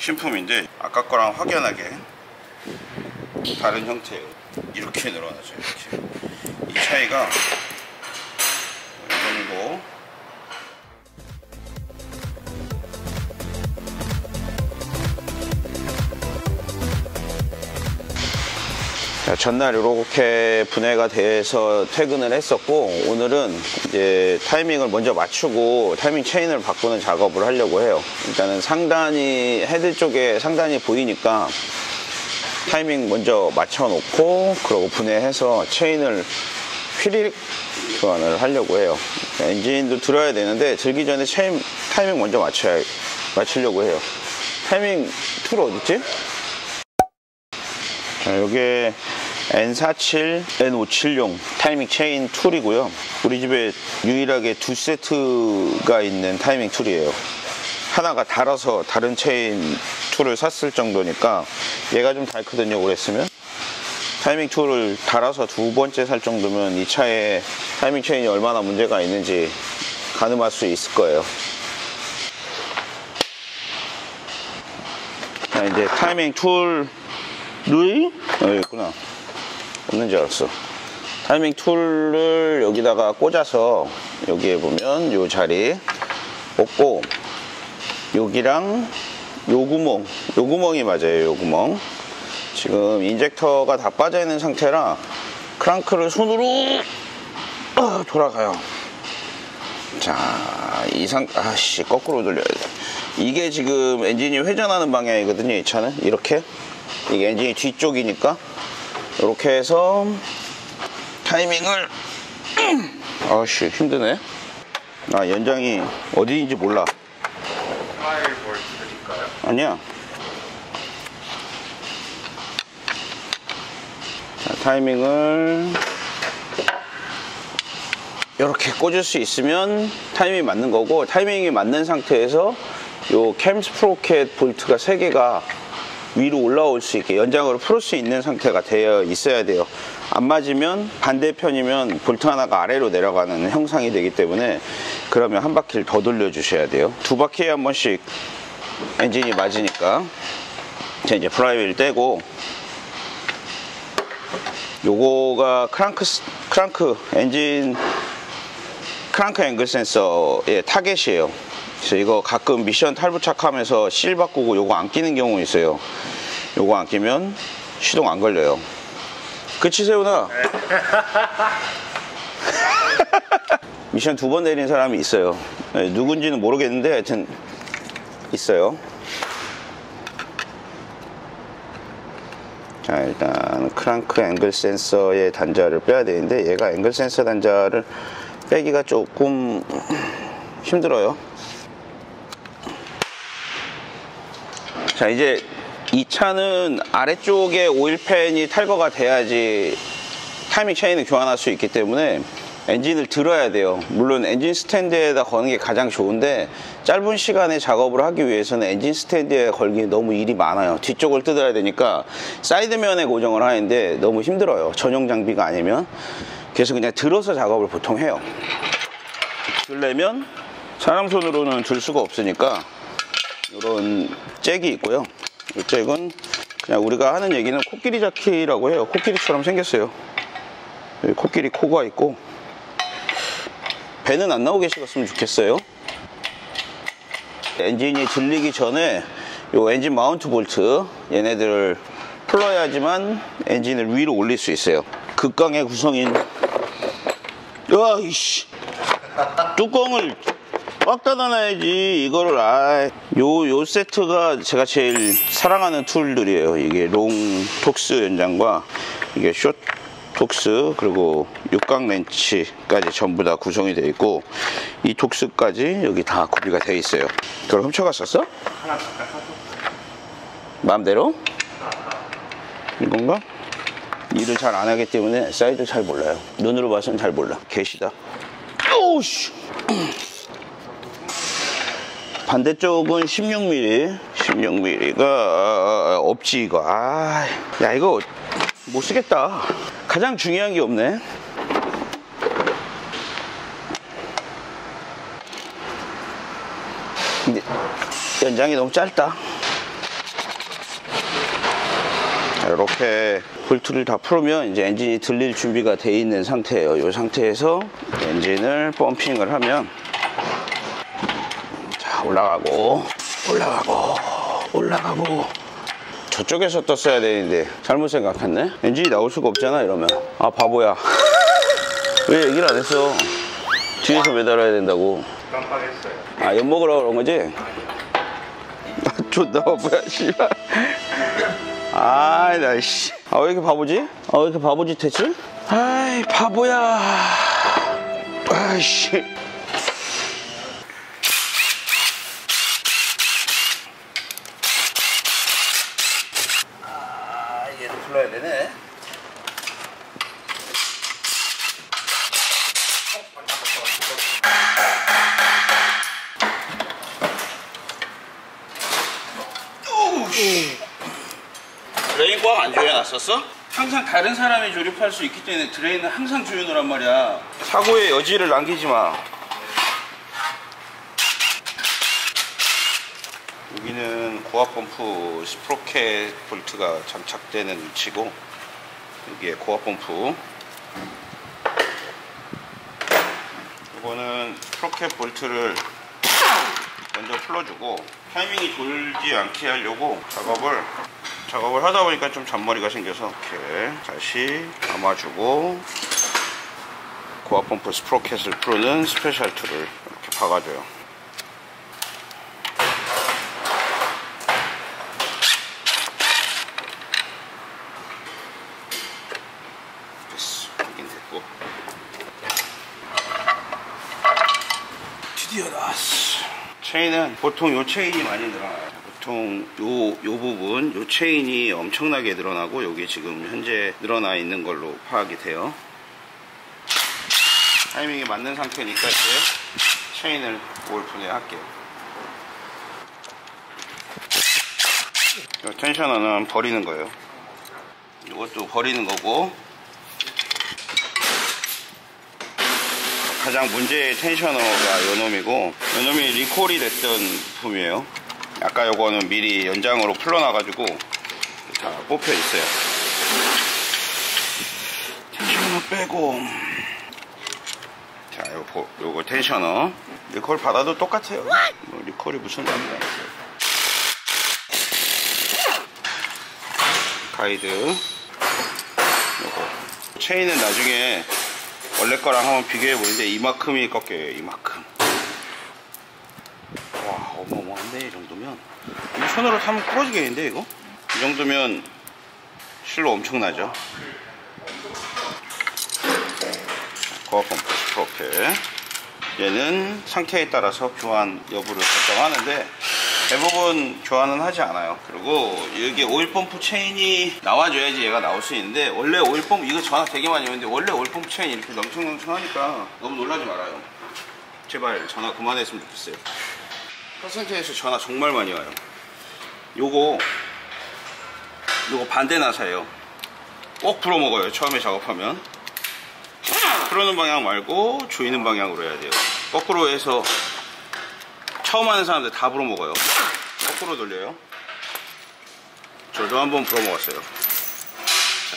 신품인데 아까 거랑 확연하게 다른 형태예요 이렇게 늘어나죠 이렇게. 이 차이가 이 정도 전날 이렇게 분해가 돼서 퇴근을 했었고 오늘은 이제 타이밍을 먼저 맞추고 타이밍 체인을 바꾸는 작업을 하려고 해요. 일단은 상단이 헤드 쪽에 상단이 보이니까 타이밍 먼저 맞춰 놓고 그러고 분해해서 체인을 휘리릭 교환을 하려고 해요. 엔진도 들어야 되는데 들기 전에 체인 타이밍 먼저 맞춰야 맞추려고 해요. 타이밍 tool 어딨지? 자, 요게 N47, N57용 타이밍 체인 tool이고요. 우리 집에 유일하게 두 세트가 있는 타이밍 tool이에요. 하나가 달아서 다른 체인 tool을 샀을 정도니까 얘가 좀 닳거든요, 오래 쓰면. 타이밍 tool을 달아서 두 번째 살 정도면 이 차에 타이밍 체인이 얼마나 문제가 있는지 가늠할 수 있을 거예요. 자, 이제 타이밍 tool 루이? 어, 있구나. 없는 줄 알았어. 타이밍 tool을 여기다가 꽂아서 여기에 보면 요 자리 꽂고 여기랑 요 구멍, 요 구멍이 맞아요. 요 구멍. 지금 인젝터가 다 빠져 있는 상태라 크랑크를 손으로 아, 돌아가요. 자, 이 상, 아씨, 거꾸로 돌려야 돼. 이게 지금 엔진이 회전하는 방향이거든요, 이 차는. 이렇게. 이게 엔진이 뒤쪽이니까 이렇게 해서 타이밍을 아씨 힘드네 아 연장이 어디인지 몰라? 아니야 자, 타이밍을 이렇게 꽂을 수 있으면 타이밍이 맞는 거고 타이밍이 맞는 상태에서 요 캠 스프로켓 볼트가 3개가 위로 올라올 수 있게 연장으로 풀을 수 있는 상태가 되어 있어야 돼요. 안 맞으면 반대편이면 볼트 하나가 아래로 내려가는 형상이 되기 때문에 그러면 한 바퀴를 더 돌려 주셔야 돼요. 두 바퀴에 한 번씩 엔진이 맞으니까 자 이제 플라이휠 떼고 요거가 크랑크 크랑크 엔진 크랑크 앵글 센서의 타겟이에요 그래서 이거 가끔 미션 탈부착하면서 실 바꾸고 요거 안 끼는 경우 있어요. 요거 안 끼면 시동 안 걸려요. 그치 세훈아? 미션 두 번 내린 사람이 있어요. 네, 누군지는 모르겠는데 하여튼 있어요. 자 일단 크랑크 앵글 센서의 단자를 빼야 되는데 얘가 앵글 센서 단자를 빼기가 조금 힘들어요. 자 이제 이 차는 아래쪽에 오일팬이 탈거가 돼야지 타이밍 체인을 교환할 수 있기 때문에 엔진을 들어야 돼요. 물론 엔진 스탠드에다 거는 게 가장 좋은데 짧은 시간에 작업을 하기 위해서는 엔진 스탠드에 걸기 너무 일이 많아요. 뒤쪽을 뜯어야 되니까 사이드면에 고정을 하는데 너무 힘들어요. 전용 장비가 아니면. 그래서 그냥 들어서 작업을 보통 해요. 들려면 사람 손으로는 들 수가 없으니까 이런 잭이 있고요. 이 잭은 그냥 우리가 하는 얘기는 코끼리 자키라고 해요. 코끼리처럼 생겼어요. 코끼리 코가 있고 배는 안 나오게 생겼으면 좋겠어요. 엔진이 들리기 전에 요 엔진 mount 볼트 얘네들을 풀어야지만 엔진을 위로 올릴 수 있어요. 극강의 구성인 야이씨 뚜껑을 꽉 닫아놔야지. 이거를 아요 요 세트가 제가 제일 사랑하는 tool들이에요. 이게 long Torx 연장과 이게 short Torx 그리고 육각 렌치까지 전부 다 구성이 되어 있고 이 Torx까지 여기 다 구비가 되어 있어요. 그걸 훔쳐갔었어? 마음대로? 이건가? 일을 잘 안 하기 때문에 사이즈 잘 몰라요. 눈으로 봐서는 잘 몰라. 개시다. 오우씨 반대쪽은 16mm 16mm가 없지 이거. 아, 야 이거 못 쓰겠다. 가장 중요한 게 없네. 연장이 너무 짧다. 이렇게 볼트를 다 풀으면 이제 엔진이 들릴 준비가 돼 있는 상태예요. 이 상태에서 엔진을 펌핑을 하면 자 올라가고 올라가고 올라가고 저쪽에서 떴어야 되는데 잘못 생각했네. 엔진이 나올 수가 없잖아 이러면 아 바보야. 왜 얘기를 안 했어? 뒤에서 매달아야 된다고. 깜빡했어요. 아, 엿 먹으라고 그런 거지? 아, 존나 바보야, 씨발. 아이, 나, 씨. 아, 왜 이렇게 바보지? 아, 왜 이렇게 바보짓 했지? 아이, 바보야. 아이씨. 아, 얘를 불러야 되네. drain 꽉 안 조여놨었어? 항상 다른 사람이 조립할 수 있기 때문에 drain은 항상 조여놓으란 말이야 사고의 여지를 남기지 마 여기는 고압 펌프 sprocket 볼트가 장착되는 위치고 여기에 고압 펌프 이거는 sprocket 볼트를 먼저 풀어주고 타이밍이 돌지 않게 하려고 작업을 작업을 하다 보니까 좀 잔머리가 생겨서 이렇게 다시 감아주고 고압 펌프 sprocket을 풀는 special tool을 이렇게 박아줘요. 됐어. 여긴 됐고. 나왔어. 체인은 보통 요 체인이 많이 늘어나요. 보통 요, 요 부분, 요 체인이 엄청나게 늘어나고 여기 지금 현재 늘어나 있는 걸로 파악이 돼요. 타이밍이 맞는 상태니까 이제 체인을 올 분해할게요. 요 텐셔너는 버리는 거예요. 이것도 버리는 거고 가장 문제의 tensioner가 요놈이고 요놈이 리콜이 됐던 부품이에요. 아까 요거는 미리 연장으로 풀러놔가지고 다 뽑혀 있어요. tensioner 빼고. 자 요거, 요거 tensioner. 리콜 받아도 똑같아요. 뭐 리콜이 무슨 있어요? 가이드. 요거. 체인은 나중에 원래 거랑 한번 비교해 보는데 이만큼이 꺾여요 이만큼. 와 어마어마한데 이 정도면? 이거 손으로 타면 부러지겠는데 이거? 이 정도면 실로 엄청나죠? 펌프 sprocket 얘는 상태에 따라서 교환 여부를 결정하는데 대부분 교환은 하지 않아요. 그리고 여기 오일 펌프 체인이 나와줘야지 얘가 나올 수 있는데 원래 오일 펌프 이거 전화 되게 많이 오는데 원래 오일 펌프 체인이 이렇게 넘청넘청 하니까 너무 놀라지 말아요. 제발 전화 그만했으면 좋겠어요. 퍼센트에서 전화 정말 많이 와요. 요거 요거 반대 나사예요. 꼭 불어먹어요. 처음에 작업하면. 풀어는 방향 말고 조이는 방향으로 해야 돼요. 거꾸로 해서 처음 하는 사람들 다 불어먹어요. 거꾸로 돌려요. 저도 한번 불어먹었어요. 자,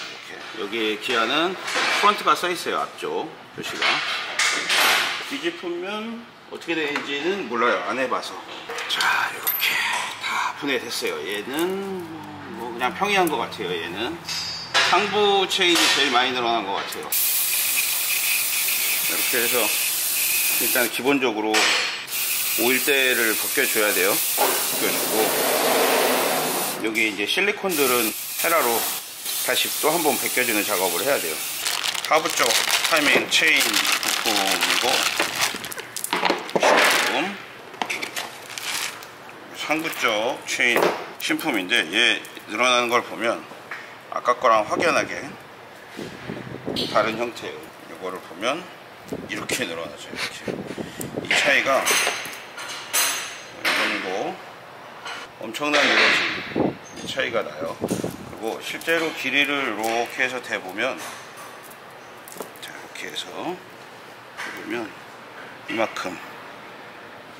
이렇게. 여기 기아는 프런트가 써있어요. 앞쪽 표시가. 뒤집으면 어떻게 되는지는 몰라요. 안 해봐서. 자, 이렇게 다 분해됐어요. 얘는 뭐 그냥 평이한 것 같아요. 얘는. 상부 체인이 제일 많이 늘어난 것 같아요. 이렇게 해서 일단 기본적으로 오일대를 벗겨줘야 돼요. 벗겨주고 여기 이제 실리콘들은 헤라로 다시 또 한 번 벗겨주는 작업을 해야 돼요. 하부 쪽 타이밍 체인 부품이고 부품 상부 쪽 체인 신품인데 얘 늘어나는 걸 보면 아까 거랑 확연하게 다른 형태예요. 이거를 보면 이렇게 늘어나죠. 이렇게 이 차이가 이 정도 엄청난 늘어짐 이 차이가 나요. 그리고 실제로 길이를 이렇게 해서 대보면 자 이렇게 해서 보면 이만큼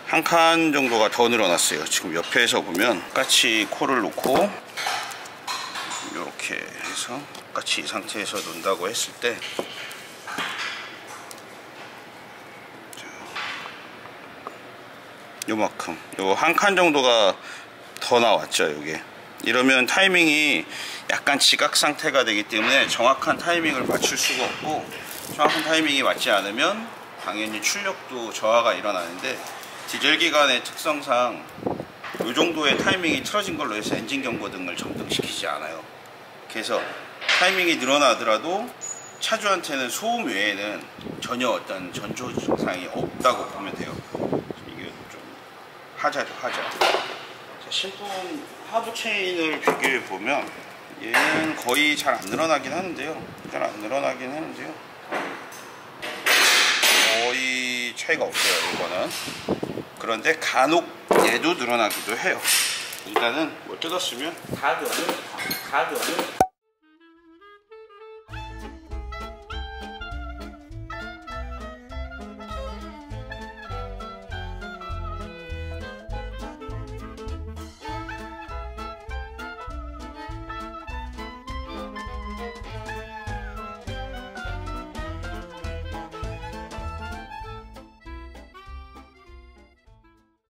한 칸 정도가 더 늘어났어요. 지금 옆에서 보면 같이 코를 놓고 이렇게 해서 똑같이 이 상태에서 논다고 했을 때 요만큼 요 한 칸 정도가 더 나왔죠 이게. 이러면 타이밍이 약간 지각 상태가 되기 때문에 정확한 타이밍을 맞출 수가 없고 정확한 타이밍이 맞지 않으면 당연히 출력도 저하가 일어나는데 디젤 기관의 특성상 이 정도의 타이밍이 틀어진 걸로 해서 엔진 경고 등을 점등시키지 않아요. 그래서 타이밍이 늘어나더라도 차주한테는 소음 외에는 전혀 어떤 전조 증상이 없다고 보면 돼요. 이게 좀 하자죠 하자 자, 신품 하부 체인을 비교해 보면 얘는 거의 잘 안 늘어나긴 하는데요. 잘 안 늘어나긴 하는데요. 거의 차이가 없어요 이거는. 그런데 간혹 얘도 늘어나기도 해요. 일단은 뭐 뜯었으면 가격은 가격은